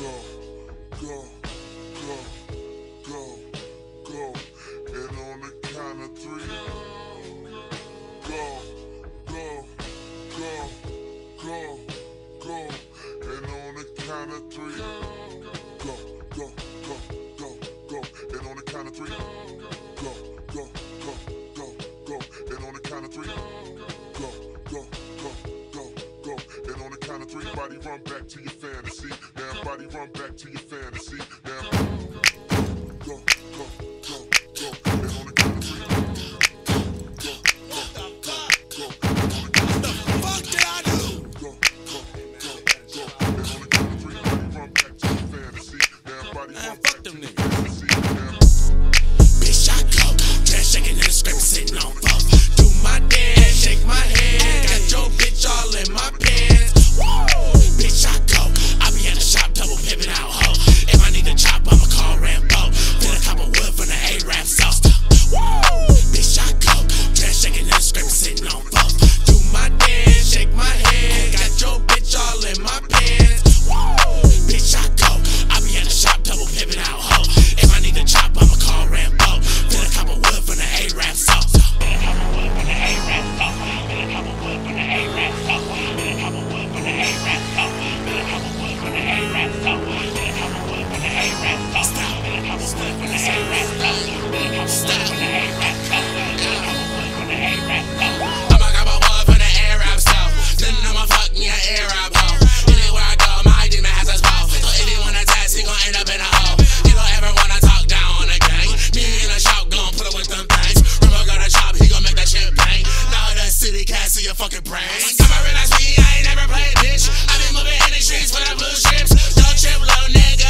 go, go, go, go, go. And on the count of three, go, go, go, go, go. And on the count of three, go, go, go, go, go. And on the count of three, go, go, go, go, go. And on the count of three, go, go, go, go, go. And on the count of three, body run back to your fantasy. Now body run back to your fantasy. Now pass to your fucking brain. Come and realize me, I ain't never played bitch. i been moving in the streets with the blue chips. Don't trip, little nigga.